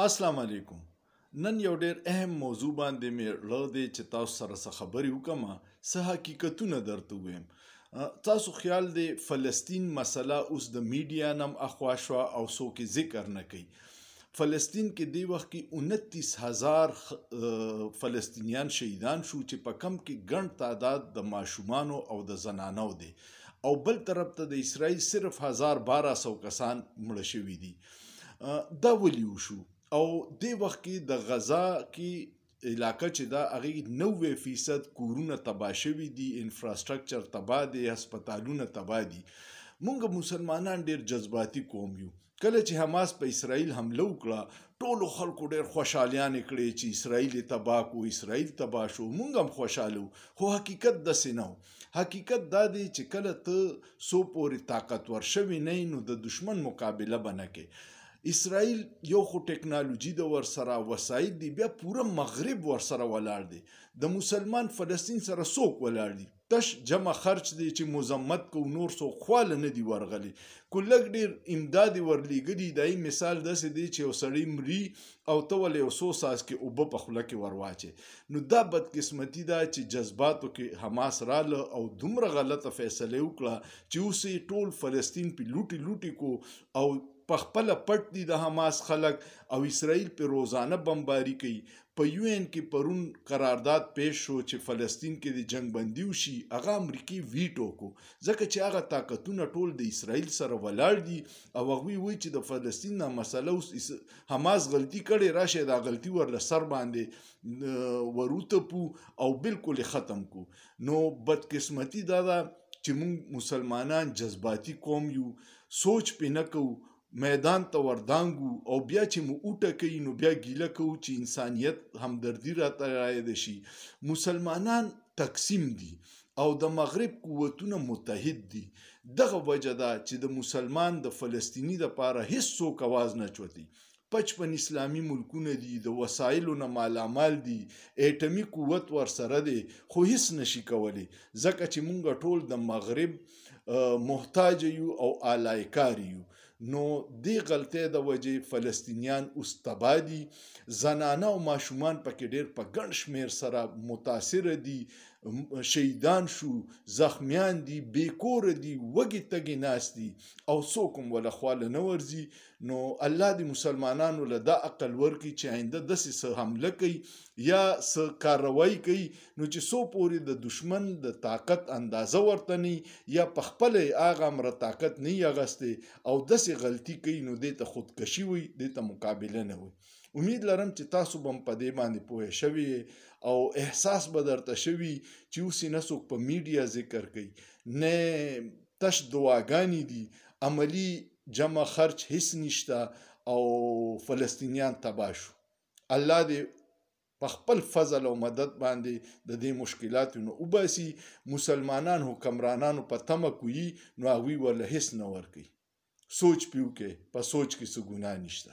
اسلام علیکم نن یو ډیر اهم موضوع باندې مې ړه دی چې تاسو سره څه خبرې وکم څه حقیقتونه درته ویم تاسو خیال دی فلسطین مسله اوس د میډیا نم اخوا شو او څوک ذکر نه کوي فلسطین کې دی وخت کې 29 هزار فلسطینیان شهیدان شو چې په کم کې ګڼ تعداد د ماشومان او د زنانو دی او بل طرف ته د اسرایل صرف 1200 کسان مړ شوی دي دا ولي وشو او دې وخت کې د غزا کې علاقه چې دا هغه 90% کورونه تباه شوي دي انفراستراکچر تباه دي هسپتالونه تباه دي مونږ مسلمانان ډیر جذباتي قوم یو کله چې حماس په اسرائیل حمله وکړه ټولو خلکو ډېر خوشحالیان کړې چې اسرائیل تباه کو اسرائیل تباه شو مونږ هم خوشاله خو حقیقت داسې نه حقیقت دا دی چې کله ته سو پورې طاقتور شوی نه نو د دشمن مقابله بنه کې اسرائیل یو خو ټکنالوژي د ورسره وسایل دی بیا پوره مغرب ورسره ولاړ دی د مسلمان فلسطین سره څوک ولاړ دی تش جمع خرچ دی چې مزمت کو نور څوک خواله نه دی ورغلی کلګ ډیر امداد ورلیګلی دای مثال داسې دی چې یو سړی مري او ته ولې یو څو څاڅکي اوبه په خوله کې ور واچې نو دا بدقسمتي ده چې جذباتو کې حماس راله او دومره غلطه فیصله وکړه چې اوس یې ټول فلسطین په لوټي لوټي کو او په خپل پټ دي د حماس خلک او اسرائیل په روزانه بمباری کوي په یو ان کې پرون قرارداد پیش شو چې فلسطین کې د جنگ بندي وشي هغه امریکای ویټو کو ځکه چې هغه طاقتونه ټول د اسرائیل سره ولاړ دي او هغه وی چې د فلسطین نه مسله اوس حماس غلطي کړې راشي دا غلطي ورله سر باندې وروتپو او بالکل ختم کو نو بدقسمتي دا ده چې موږ مسلمانان جذباتي قوم یو سوچ پې نه کوو میدان ته وردانګو او بیا چې مو اوټه کوي نو بیا ګیله کوو چې انسانیت همدردي راته رایه شي مسلمانان تقسیم دي او د مغرب قوتونه متحد دي دغه وجه دا چې د مسلمان د فلسطینی د پاره هیڅ څوک اواز نه چوتي پچپن اسلامي ملکونه دي د وسایلو نه مالامال دي اټمي قوت ورسره دی خو هیڅ نشي کولی ځکه چې مونږ ټول د مغرب محتاج یو او آلایکار یو نو دی غلطه د وجې فلسطینیان اوس تبا دي زنانه او ماشومان پکې ډېر په ګڼ شمېر سره متاثر دي شهیدان شو زخمیان دي بې کوره دي وږي تږي ناست دي او څوک هم وله خواله نه ورځي نو الله دې مسلمانانو له دا عقل ورکړي چې آینده داسې څه حمله کوي یا څه کاروایی کوي نو چې څو پورې د دشمن د طاقت اندازه ورته نه یا په خپله یې هغه امره طاقت نه یې اخیستی او داسې غلطي کوي نو دې ته خودکشي وایي دې ته مقابله نه وایي امید لرم چې تاسو به په دې باندې پوه شوي او احساس به درته شوي چې اوس نه څوک په میډیا ذکر کوي نه تش دعاګانې دي عملی جمع خرچ هیڅ نشته او فلسطینیان تباه شو الله دې په خپل فضل او مدد باندې د دې مشکلاتو نه وباسي مسلمانان حکمرانانو په تمه کوي نو هغوی ورله هیڅ نه ورکوي سوچ پیو کې په سوچ کې څه ګناه نشته